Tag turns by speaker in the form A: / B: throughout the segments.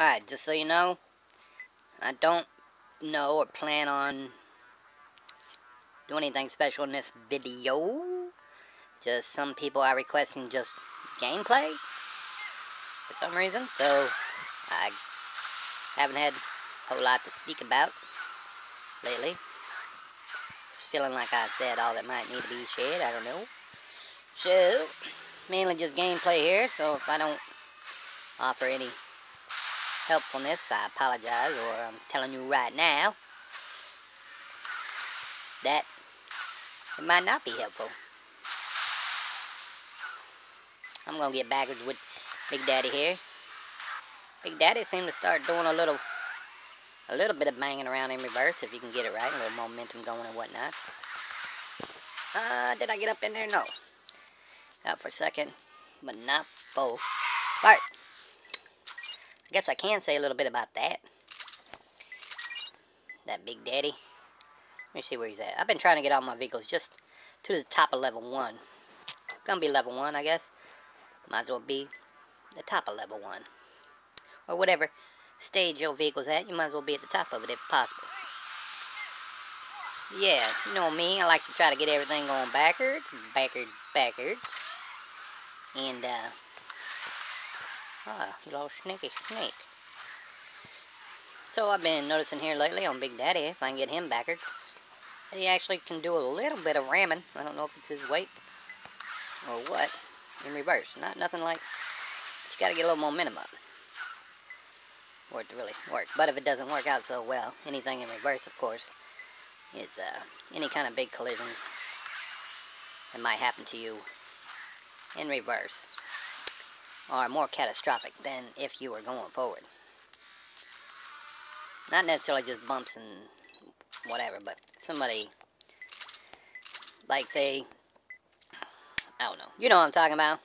A: Alright, just so you know, I don't know or plan on doing anything special in this video. Just some people are requesting just gameplay for some reason. So, I haven't had a whole lot to speak about lately. Feeling like I said all that might need to be shared, I don't know. So, mainly just gameplay here, so if I don't offer any helpfulness, I apologize, or I'm telling you right now that it might not be helpful. I'm gonna get backwards with Big Daddy here. Big Daddy seemed to start doing a little a little bit of banging around in reverse if you can get it right, a little momentum going and whatnot. Uh, did I get up in there? No. Out for a second, but not full. First, I guess I can say a little bit about that. That Big Daddy. Let me see where he's at. I've been trying to get all my vehicles just to the top of level 1. Gonna be level 1, I guess. Might as well be the top of level 1. Or whatever stage your vehicle's at, you might as well be at the top of it if possible. Yeah, you know me, I like to try to get everything going backwards, backwards, backwards. And, uh, Ah, little sneaky snake. So I've been noticing here lately on Big Daddy, if I can get him backwards, he actually can do a little bit of ramming. I don't know if it's his weight or what, in reverse. Not nothing like, you gotta get a little momentum up for it to really work. But if it doesn't work out so well, anything in reverse, of course, is uh, any kind of big collisions that might happen to you in reverse are more catastrophic than if you were going forward. Not necessarily just bumps and whatever, but somebody, like say, I don't know, you know what I'm talking about.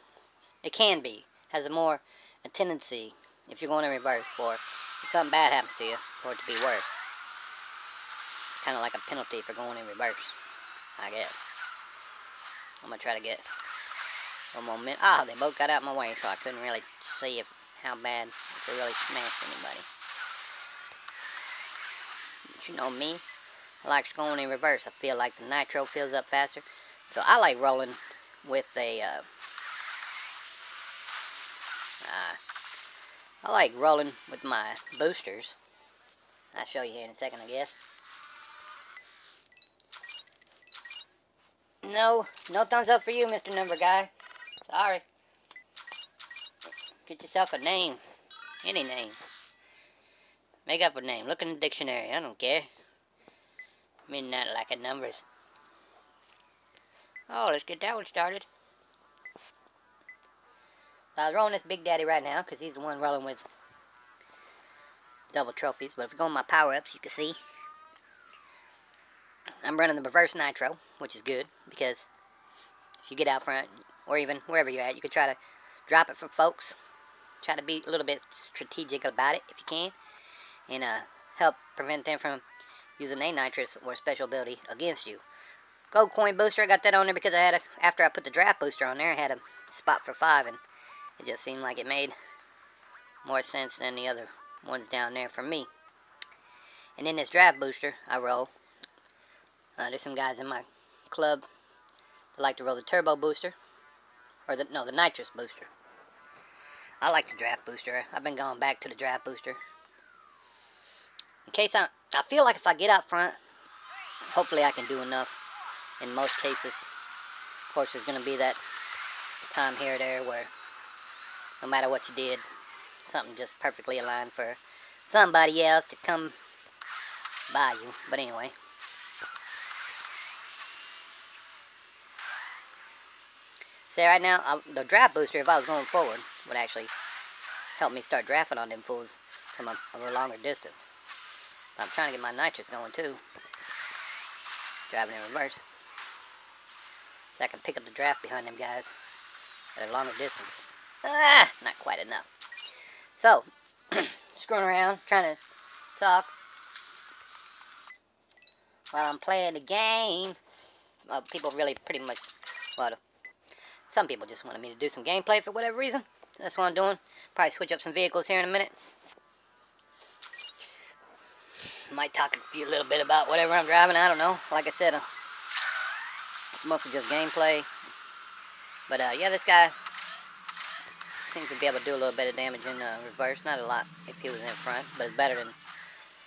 A: It can be, has a more a tendency, if you're going in reverse, for if something bad happens to you, for it to be worse. Kind of like a penalty for going in reverse, I guess. I'm going to try to get one more minute. Ah, they both got out my way, so I couldn't really see if how bad they really smashed anybody. But you know me, I like going in reverse. I feel like the nitro fills up faster. So I like rolling with a, uh, uh, I like rolling with my boosters. I'll show you here in a second, I guess. No, no thumbs up for you, Mr. Number Guy. Sorry. Get yourself a name. Any name. Make up a name. Look in the dictionary. I don't care. I mean, not like a numbers. Oh, let's get that one started. I was rolling this Big Daddy right now because he's the one rolling with double trophies. But if you go on my power-ups, you can see I'm running the reverse nitro, which is good because if you get out front, or even wherever you're at, you could try to drop it for folks. Try to be a little bit strategic about it if you can, and uh, help prevent them from using a nitrous or special ability against you. Gold coin booster, I got that on there because I had a, after I put the draft booster on there, I had a spot for five, and it just seemed like it made more sense than the other ones down there for me. And then this draft booster, I roll. Uh, there's some guys in my club that like to roll the turbo booster. Or the no, the nitrous booster. I like the draft booster. I've been going back to the draft booster. In case I, I feel like if I get out front, hopefully I can do enough. In most cases, of course, there's going to be that time here or there where no matter what you did, something just perfectly aligned for somebody else to come by you. But anyway. See, right now, I, the draft booster, if I was going forward, would actually help me start drafting on them fools from a, a longer distance. But I'm trying to get my nitrous going, too. Driving in reverse. So I can pick up the draft behind them guys at a longer distance. Ah, not quite enough. So, screwing around, trying to talk while I'm playing the game. Well, people really pretty much, well, some people just wanted me to do some gameplay for whatever reason. That's what I'm doing. Probably switch up some vehicles here in a minute. might talk a few little bit about whatever I'm driving. I don't know. Like I said, uh, it's mostly just gameplay. But uh, yeah, this guy seems to be able to do a little bit of damage in uh, reverse. Not a lot if he was in front, but it's better than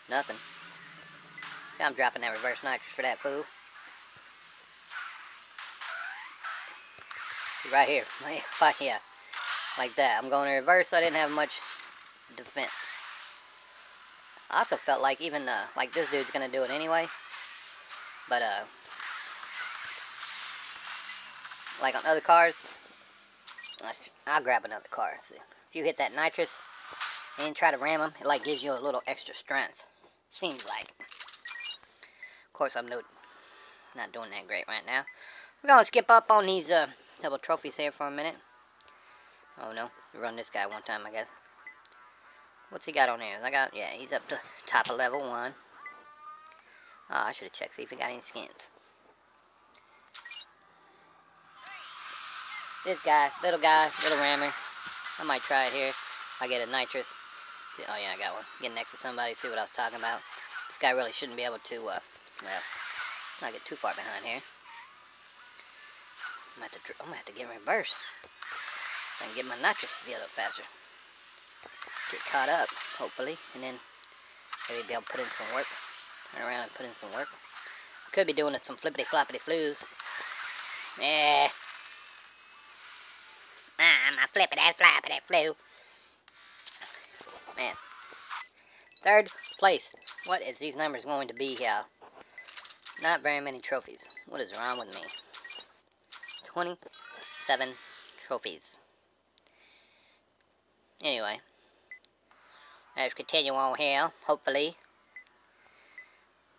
A: nothing. See, I'm dropping that reverse nitrous for that fool. Right here. yeah. Like that. I'm going in reverse, so I didn't have much defense. I also felt like even, uh, like this dude's gonna do it anyway. But, uh, like on other cars, I'll grab another car. See, if you hit that nitrous and try to ram them, it like gives you a little extra strength. Seems like. Of course, I'm no, not doing that great right now. We're gonna skip up on these uh, double trophies here for a minute. Oh no, run this guy one time, I guess. What's he got on there? I got, yeah, he's up to top of level one. Oh, I should have checked, see if he got any skins. This guy, little guy, little rammer. I might try it here. I get a nitrous. See, oh yeah, I got one. Get next to somebody, see what I was talking about. This guy really shouldn't be able to, uh, well, not get too far behind here. I'm gonna have to, I'm gonna have to get in reverse. I can get my nitrous filled up faster. Get caught up, hopefully, and then maybe be able to put in some work. Turn around and put in some work. I could be doing some flippity floppity flues. Yeah. I'm a flippity floppity flu. Man. Third place. What is these numbers going to be here? Not very many trophies. What is wrong with me? 27 trophies. Anyway, let's continue on here, hopefully.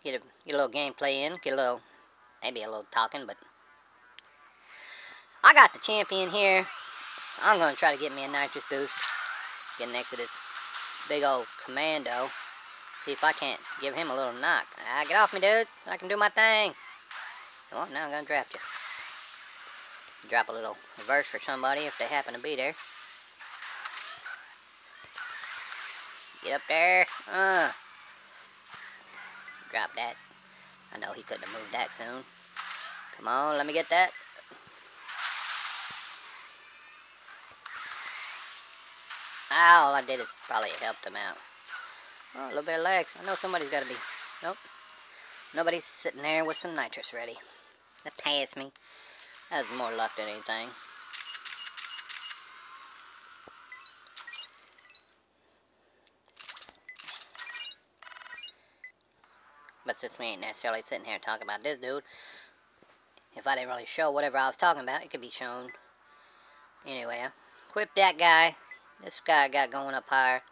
A: Get a, get a little gameplay in, get a little, maybe a little talking, but... I got the champion here. I'm going to try to get me a nitrous boost. Get next to this big old commando. See if I can't give him a little knock. Ah, get off me, dude. I can do my thing. Well, now I'm going to draft you. Drop a little verse for somebody if they happen to be there. Get up there. Uh. Drop that. I know he couldn't have moved that soon. Come on, let me get that. All I did is probably helped him out. Oh, a little bit of legs. I know somebody's got to be. Nope. Nobody's sitting there with some nitrous ready. That pass me. Was more luck than anything. But since we ain't necessarily sitting here talking about this dude, if I didn't really show whatever I was talking about, it could be shown. Anyway, uh, equip that guy. This guy got going up higher.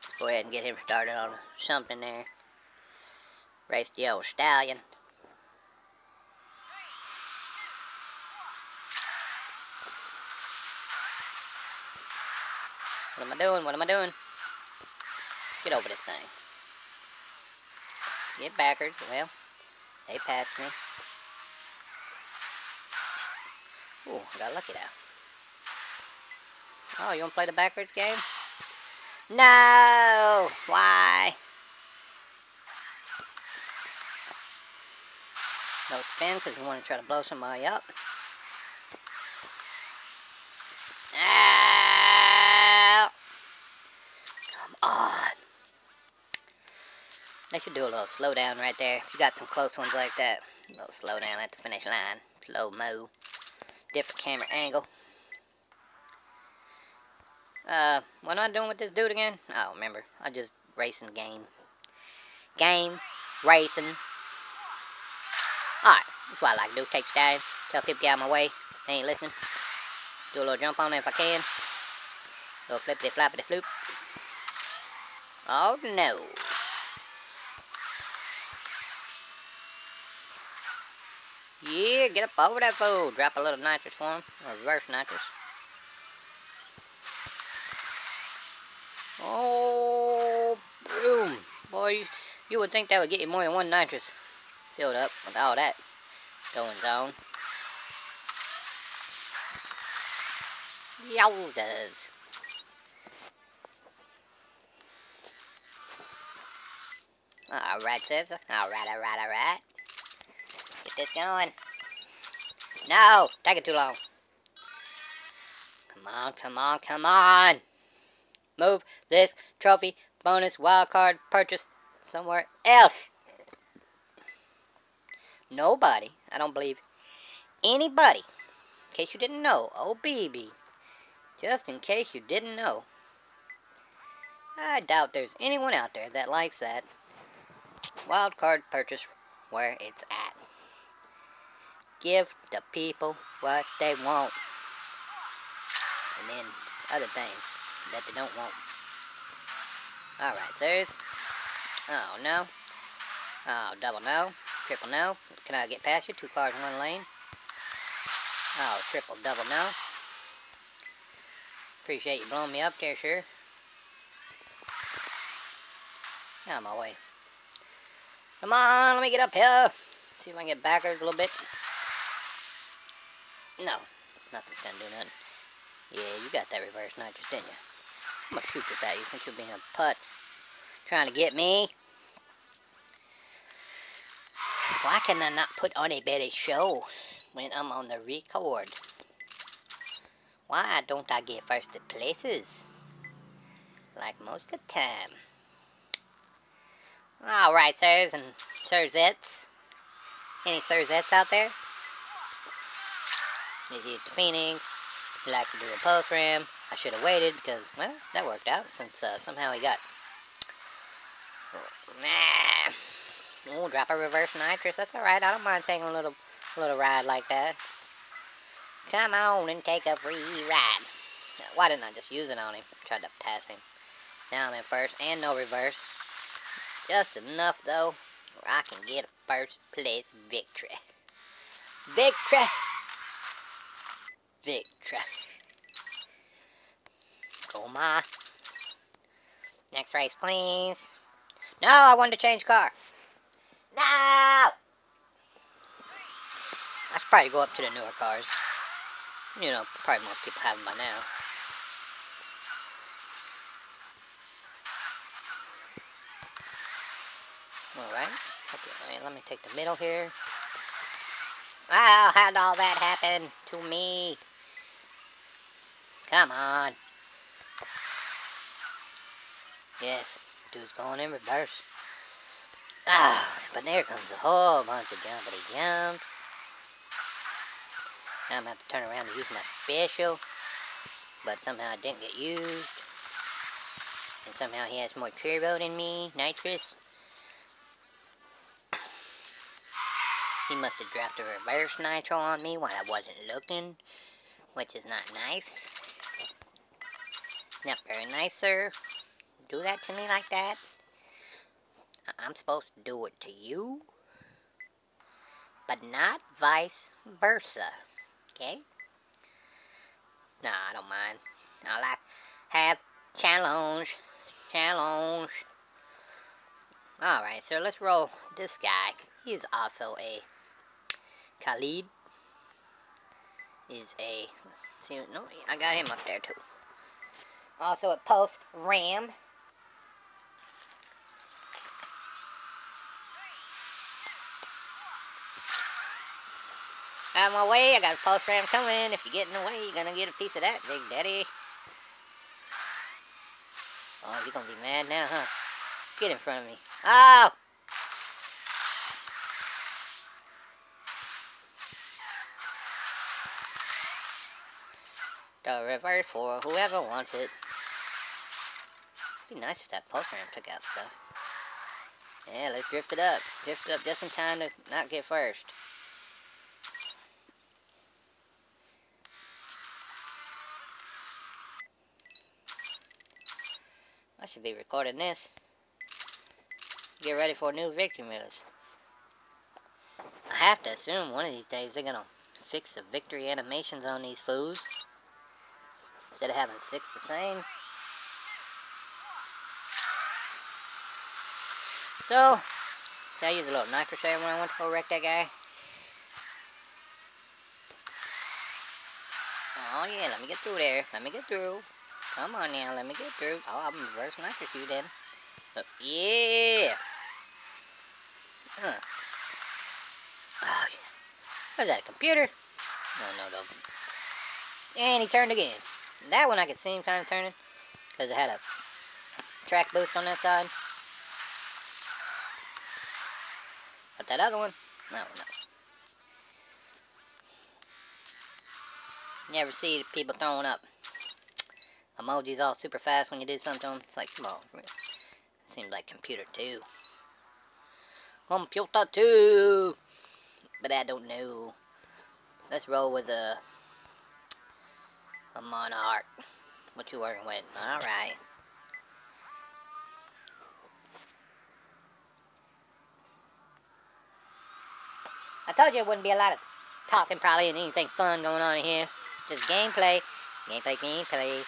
A: Let's go ahead and get him started on something there. Race the old stallion. What am I doing? What am I doing? Get over this thing. Get backwards. Well, they passed me. Ooh, I got lucky there. Oh, you want to play the backwards game? No! Why? No spin because we want to try to blow somebody up. They should do a little slowdown right there. If you got some close ones like that, a little slowdown at the finish line. Slow mo. Different camera angle. Uh, what am I doing with this dude again? I don't remember. I just racing game. Game. Racing. Alright, that's what I like to do. Take time. Tell people get out of my way. They ain't listening. Do a little jump on it if I can. Little flippity floppity floop. Oh no. Yeah, get up over that fool. Drop a little nitrous for him. Reverse nitrous. Oh, boom. Boy, you would think that would get you more than one nitrous filled up with all that going on. Yowzers. Alright, sis. Alright, alright, alright. This going. No! Taking too long. Come on, come on, come on! Move this trophy bonus wildcard purchase somewhere else. Nobody, I don't believe anybody, in case you didn't know, oh baby, just in case you didn't know, I doubt there's anyone out there that likes that wildcard purchase where it's at. Give the people what they want. And then other things that they don't want. Alright, sirs. Oh, no. Oh, double no. Triple no. Can I get past you? Two cars in one lane. Oh, triple double no. Appreciate you blowing me up there. Out of my way. Come on, let me get up here. See if I can get backwards a little bit. No, nothing's gonna do nothing. Yeah, you got that reverse nitrous, didn't you? I'm gonna shoot this at you since you're being a putz. Trying to get me. Why can I not put on a better show when I'm on the record? Why don't I get first places? Like most of the time. Alright, sirs and sirzettes. Any sirzettes out there? Used the Phoenix. He likes to do a ram. I should have waited because, well, that worked out since uh, somehow he got. Nah. Oh, drop a reverse nitrous. That's alright. I don't mind taking a little, little ride like that. Come on and take a free ride. Why didn't I just use it on him? Tried to pass him. Now I'm in first and no reverse. Just enough, though, where I can get a first place victory. Victory! Victory. Go, Ma. Next race, please. No, I wanted to change car. No! I should probably go up to the newer cars. You know, probably most people have them by now. Alright. Okay, let me take the middle here. Wow, how'd all that happen to me? Come on. Yes, dude's going in reverse. Ah, but there comes a whole bunch of jumpity jumps. Now I'm going to have to turn around and use my special. But somehow it didn't get used. And somehow he has more turbo than me, nitrous. He must have dropped a reverse nitro on me while I wasn't looking, which is not nice. Not very nice, sir. Do that to me like that. I'm supposed to do it to you, but not vice versa. Okay? Nah, I don't mind. I like have challenge, challenge. Alright, so let's roll this guy. He is also a Khalid is a see no I got him up there too. Also a post ram. Out of my way, I got a post ram coming. If you get in the way, you're gonna get a piece of that, Big Daddy. Oh, you're gonna be mad now, huh? Get in front of me. Oh! The reverse for whoever wants it. Be nice if that pulse ram took out stuff. Yeah, let's drift it up. Drift it up just in time to not get first. I should be recording this. Get ready for new victory moves. I have to assume one of these days they're gonna fix the victory animations on these fools. Instead of having six the same. So, so I used a little nitrous there when I went to go wreck that guy. Oh yeah, let me get through there. Let me get through. Come on now, let me get through. Oh, I'm reverse nitrous you then. Look, yeah. Huh. Oh, yeah. Was that a computer? No, no, no. And he turned again. That one I could see him kind of turning. Because it had a track boost on that side. But that other one, no, no. You ever see people throwing up emojis all super fast when you do something to them? It's like, come on. It seems like computer too. Computer too. But I don't know. Let's roll with a, a monarch. What you working with? Alright. Told you it wouldn't be a lot of talking probably and anything fun going on in here. Just gameplay, gameplay, gameplay.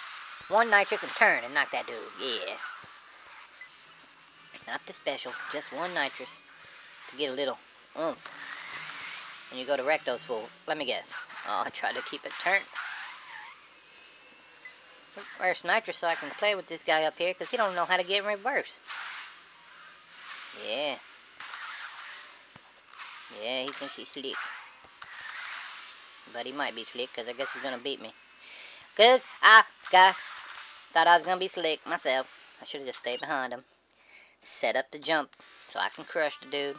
A: One nitrous and turn and knock that dude. Yeah. Not the special, just one nitrous to get a little oomph. And you go to wreck those fools. Let me guess. Oh, I tried to keep it turned. Where's nitrous so I can play with this guy up here because he don't know how to get in reverse. Yeah. Yeah, he thinks he's slick. But he might be slick because I guess he's going to beat me. Because I got, thought I was going to be slick myself. I should have just stayed behind him. Set up the jump so I can crush the dude.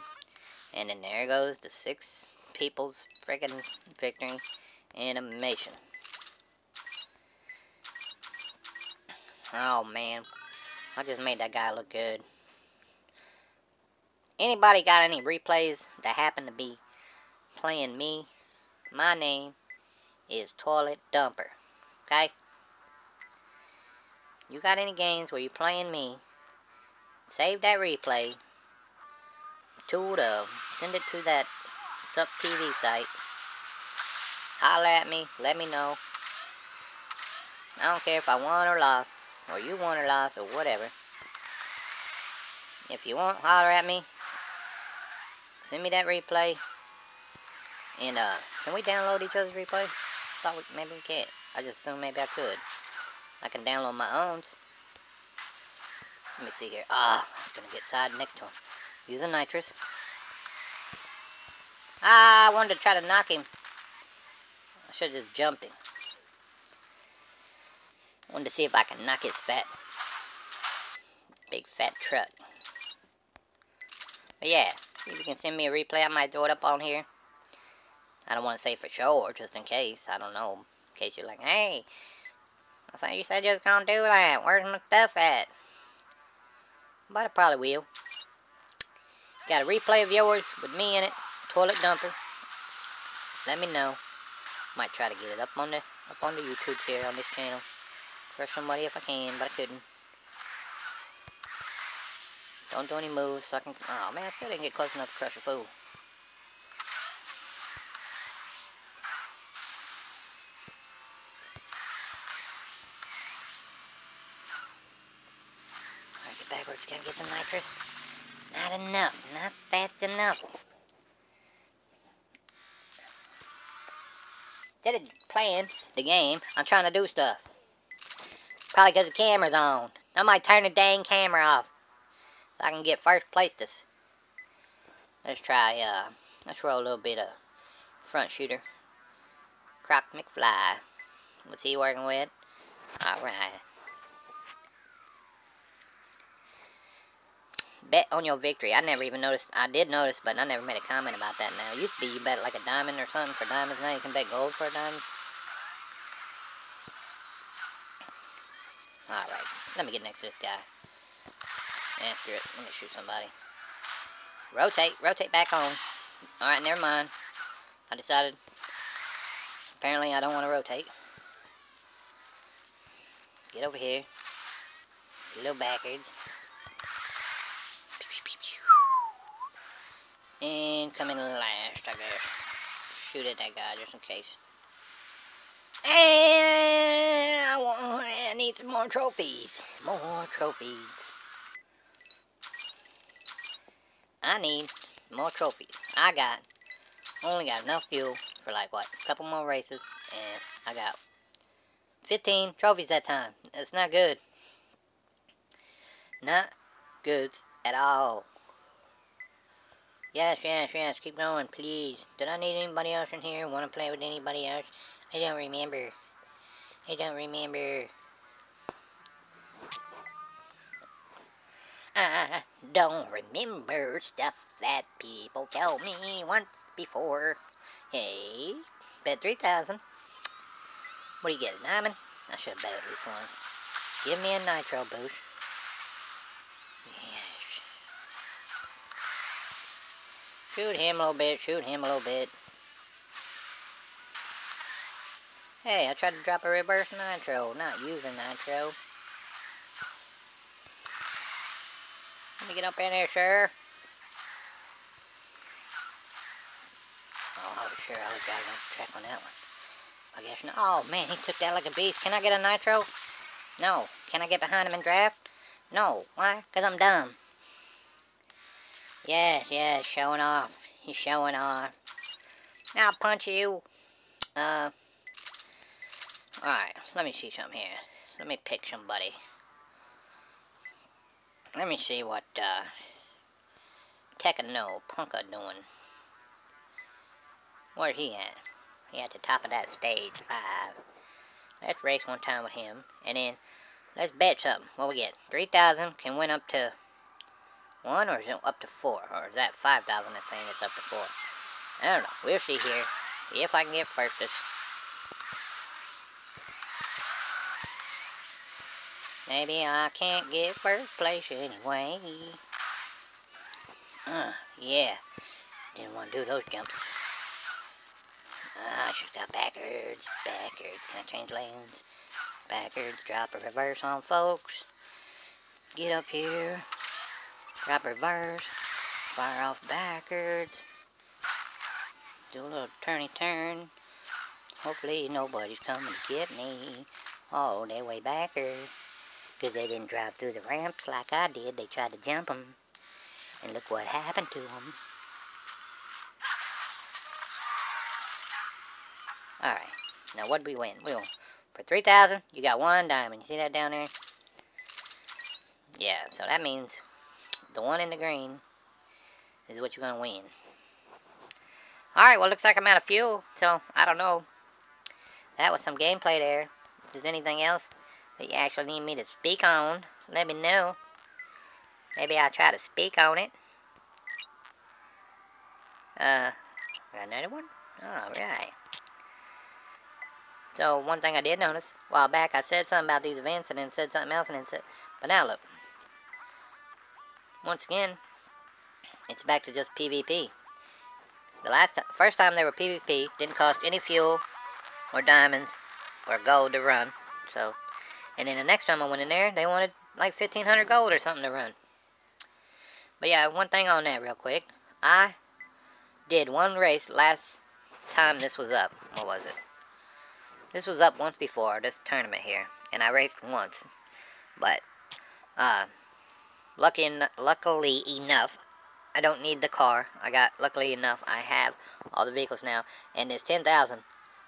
A: And then there goes the six people's freaking victory animation. Oh man, I just made that guy look good. Anybody got any replays that happen to be playing me? My name is Toilet Dumper. Okay? You got any games where you're playing me? Save that replay. To the send it to that Sup TV site. Holler at me. Let me know. I don't care if I won or lost, or you won or lost, or whatever. If you want, holler at me. Send me that replay. And, uh, can we download each other's replay? Thought we, maybe we can't. I just assumed maybe I could. I can download my own. Let me see here. Ah, I was going to get side next to him. Use a nitrous. Ah, I wanted to try to knock him. I should have just jumped him. Wanted to see if I can knock his fat, big fat truck. But yeah, See if you can send me a replay. I might throw it up on here. I don't want to say for sure, just in case. I don't know. In case you're like, hey, I thought you said you was going to do that. Where's my stuff at? But I probably will. Got a replay of yours with me in it. Toilet dumper. Let me know. Might try to get it up on the up on the YouTube here on this channel. Crush somebody if I can, but I couldn't. Don't do any moves so I can... Oh, man, I still didn't get close enough to crush a fool. Alright, get backwards. Gotta get some nitrous. Not enough. Not fast enough. Instead of playing the game, I'm trying to do stuff. Probably because the camera's on. I might turn the dang camera off. So I can get first place this. Let's try, uh, let's roll a little bit of front shooter. Croc McFly. What's he working with? Alright. Bet on your victory. I never even noticed. I did notice, but I never made a comment about that now. It used to be you bet like a diamond or something for diamonds. Now you can bet gold for diamonds. Alright. Let me get next to this guy. Eh, After it. Let me shoot somebody. Rotate. Rotate back on. Alright, never mind. I decided. Apparently I don't want to rotate. Get over here. A little backwards. And come in last, I guess. Shoot at that guy just in case. And I want I need some more trophies. More trophies. I need more trophies. I got, only got enough fuel for like, what, a couple more races, and I got 15 trophies that time. That's not good. Not good at all. Yes, yes, yes, keep going, please. Did I need anybody else in here? Want to play with anybody else? I don't remember. I don't remember. I don't remember stuff that people told me once before. Hey, bet 3000 What do you get, a diamond? I should have bet at least once. Give me a nitro boost. Yes. Shoot him a little bit, shoot him a little bit. Hey, I tried to drop a reverse nitro, not using nitro. Let me get up in here, sir. Oh, sure I was got enough track on that one. I guess not. Oh, man, he took that like a beast. Can I get a nitro? No. Can I get behind him and draft? No. Why? Because I'm dumb. Yes, yes, showing off. He's showing off. I'll punch you. Uh, alright, let me see something here. Let me pick somebody. Let me see what, uh, Tekano Punka doing. Where he at? He at the top of that stage, five. Let's race one time with him, and then let's bet something. What we get? 3,000 can win up to 1, or is it up to 4? Or is that 5,000 that's saying it's up to 4? I don't know. We'll see here. See if I can get first. Maybe I can't get first place anyway. Uh, yeah. Didn't want to do those jumps. Ah, I should have got backwards. Backwards. Can I change lanes? Backwards. Drop a reverse on folks. Get up here. Drop a reverse. Fire off backwards. Do a little turny turn. Hopefully nobody's coming to get me. Oh, they way backwards. Because they didn't drive through the ramps like I did. They tried to jump them. And look what happened to them. Alright. Now what we win? We won. For 3000 you got one diamond. You see that down there? Yeah, so that means the one in the green is what you're going to win. Alright, well looks like I'm out of fuel. So, I don't know. That was some gameplay there. If there's anything else that you actually need me to speak on, let me know. Maybe I'll try to speak on it. Uh, another one? Alright. So, one thing I did notice, a while back, I said something about these events and then said something else and then said, but now look. Once again, it's back to just PvP. The last time, first time they were PvP, didn't cost any fuel or diamonds or gold to run. So, and then the next time I went in there, they wanted like 1500 gold or something to run. But yeah, one thing on that real quick. I did one race last time this was up. What was it? This was up once before, this tournament here. And I raced once. But, uh, lucky en luckily enough, I don't need the car. I got, luckily enough, I have all the vehicles now. And it's 10,000,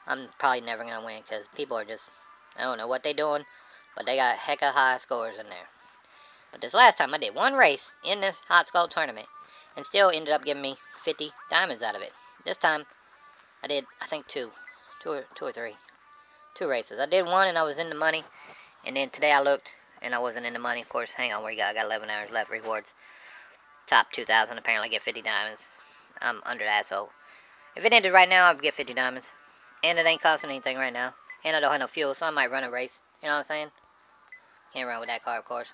A: I'm probably never going to win because people are just, I don't know what they're doing. But they got hecka high scores in there. But this last time I did one race in this Hot Skull tournament. And still ended up giving me 50 diamonds out of it. This time, I did, I think, two. Two or, two or three two races. I did one and I was in the money. And then today I looked and I wasn't in the money. Of course, hang on, where you got? I got 11 hours left. Rewards. Top 2,000. Apparently, get 50 diamonds. I'm under that, so if it ended right now, I'd get 50 diamonds. And it ain't costing anything right now. And I don't have no fuel, so I might run a race. You know what I'm saying? Can't run with that car, of course.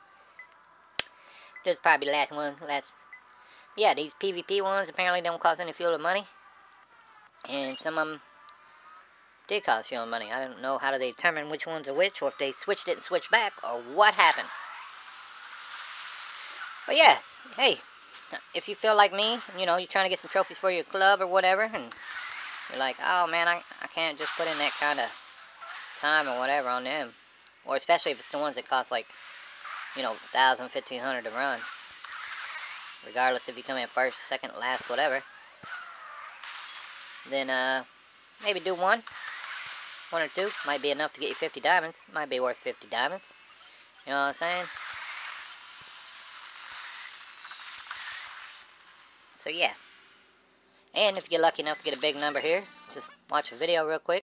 A: This is probably the last one. Last. Yeah, these PvP ones apparently don't cost any fuel or money. And some of them did cost you money. I don't know how do they determine which ones are which, or if they switched it and switched back, or what happened. But yeah, hey, if you feel like me, you know, you're trying to get some trophies for your club or whatever, and you're like, oh man, I, I can't just put in that kind of time or whatever on them. Or especially if it's the ones that cost like, you know, 1000 1500 to run. Regardless if you come in first, second, last, whatever. Then, uh, maybe do one. One or two might be enough to get you 50 diamonds. Might be worth 50 diamonds. You know what I'm saying? So yeah. And if you get lucky enough to get a big number here, just watch a video real quick.